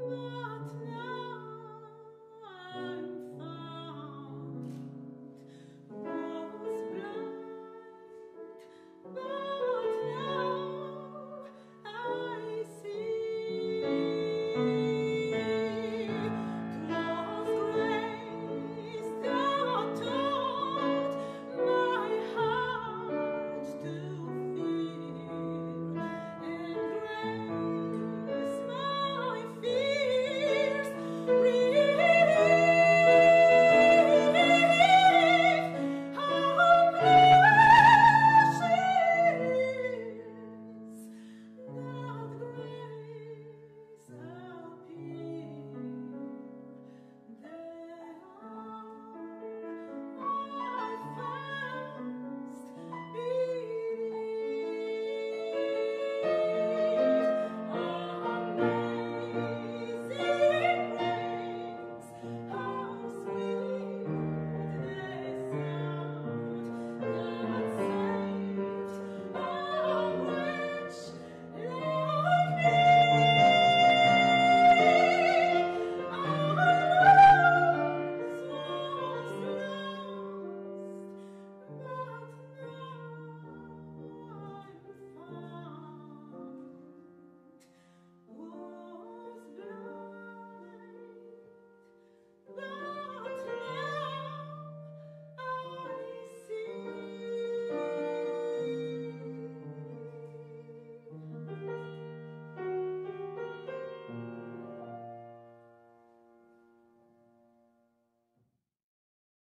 Lord.